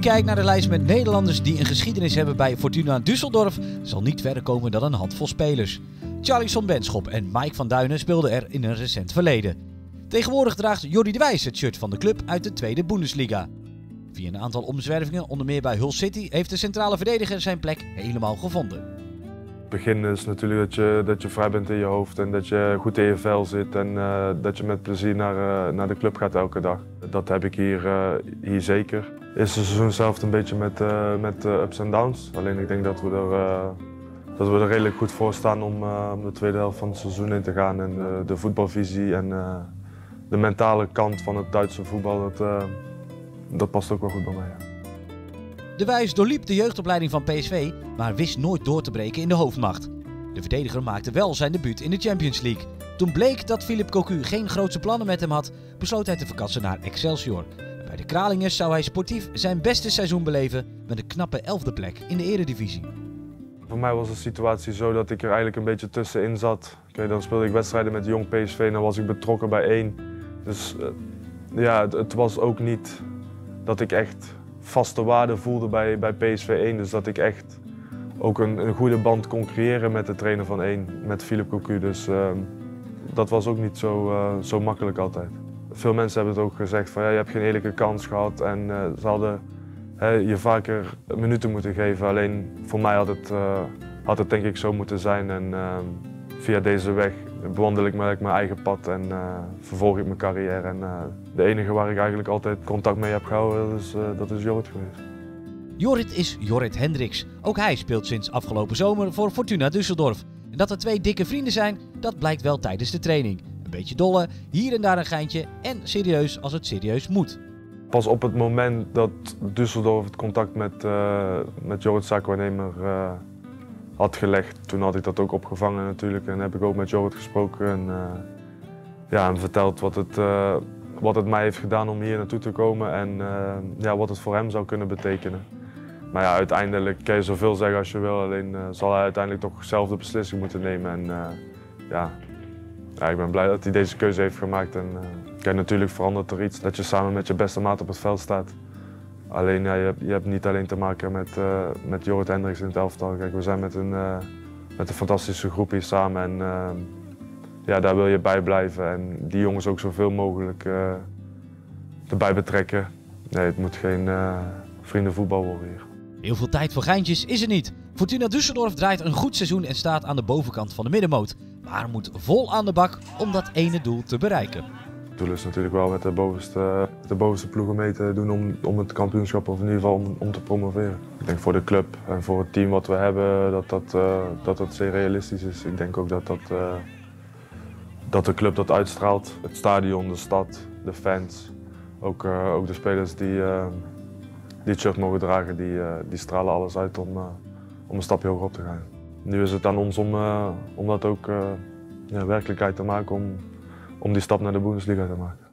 kijkt naar de lijst met Nederlanders die een geschiedenis hebben bij Fortuna Düsseldorf, zal niet verder komen dan een handvol spelers. Charlison Benschop en Mike van Duinen speelden er in een recent verleden. Tegenwoordig draagt Jordi de Wijs het shirt van de club uit de tweede Bundesliga. Via een aantal omzwervingen, onder meer bij Hull City, heeft de centrale verdediger zijn plek helemaal gevonden. Het begin is natuurlijk dat je, dat je vrij bent in je hoofd en dat je goed in je vel zit en uh, dat je met plezier naar, uh, naar de club gaat elke dag. Dat heb ik hier, uh, hier zeker. Is het seizoen zelf een beetje met, met ups en downs. Alleen ik denk dat we er, dat we er redelijk goed voor staan om, om de tweede helft van het seizoen in te gaan. En de voetbalvisie en de mentale kant van het Duitse voetbal, dat, dat past ook wel goed bij mij. De Wijs doorliep de jeugdopleiding van PSV, maar wist nooit door te breken in de hoofdmacht. De verdediger maakte wel zijn debuut in de Champions League. Toen bleek dat Philip Cocu geen grootse plannen met hem had, besloot hij te verkassen naar Excelsior. Bij de Kralingers zou hij sportief zijn beste seizoen beleven met een knappe elfde plek in de eredivisie. Voor mij was de situatie zo dat ik er eigenlijk een beetje tussenin zat. Dan speelde ik wedstrijden met jong PSV en dan was ik betrokken bij één. Dus uh, ja, het was ook niet dat ik echt vaste waarde voelde bij, bij PSV 1. Dus dat ik echt ook een, een goede band kon creëren met de trainer van 1, met Philip Cocu. Dus uh, dat was ook niet zo, uh, zo makkelijk altijd. Veel mensen hebben het ook gezegd van ja, je hebt geen eerlijke kans gehad en uh, ze hadden hè, je vaker minuten moeten geven. Alleen voor mij had het, had het denk ik zo moeten zijn en ehm, via deze weg bewandel ik mijn eigen pad en uh, vervolg ik mijn carrière. En uh, de enige waar ik eigenlijk altijd contact mee heb gehouden, dat is, uh, dat is Jorrit geweest. Jorrit is Jorrit Hendricks. Ook hij speelt sinds afgelopen zomer voor Fortuna Düsseldorf. En dat er twee dikke vrienden zijn, dat blijkt wel tijdens de training. Een beetje dolle, hier en daar een geintje en serieus als het serieus moet. Pas op het moment dat Düsseldorf het contact met, met Jorrit zaakwaarnemer had gelegd. Toen had ik dat ook opgevangen natuurlijk en heb ik ook met Jorrit gesproken en uh, ja, hem verteld wat het, uh, wat het mij heeft gedaan om hier naartoe te komen en uh, ja, wat het voor hem zou kunnen betekenen. Maar ja, uiteindelijk kan je zoveel zeggen als je wil, alleen zal hij uiteindelijk toch zelf de beslissing moeten nemen. En ja, ja, ik ben blij dat hij deze keuze heeft gemaakt. En natuurlijk verandert er iets dat je samen met je beste maat op het veld staat. Alleen ja, je, hebt, niet alleen te maken met, uh, met Jorrit Hendricks in het elftal. Kijk, we zijn met een, uh, met een fantastische groep hier samen en uh, ja, daar wil je bij blijven. En die jongens ook zoveel mogelijk erbij betrekken. Nee, het moet geen vriendenvoetbal worden hier. Heel veel tijd voor geintjes is er niet. Fortuna Düsseldorf draait een goed seizoen en staat aan de bovenkant van de middenmoot. Maar moet vol aan de bak om dat ene doel te bereiken doel is natuurlijk wel met de bovenste, de bovenste ploegen mee te doen om, om het kampioenschap of in ieder geval om, om te promoveren. Ik denk voor de club en voor het team wat we hebben dat dat, uh, dat, dat zeer realistisch is. Ik denk ook dat, dat, uh, dat de club dat uitstraalt. Het stadion, de stad, de fans, ook, uh, ook de spelers die, die het shirt mogen dragen, die, die stralen alles uit om, om een stapje hoger op te gaan. Nu is het aan ons om, om dat ook ja, werkelijkheid te maken om, om die stap naar de Bundesliga te maken.